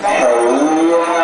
Hey,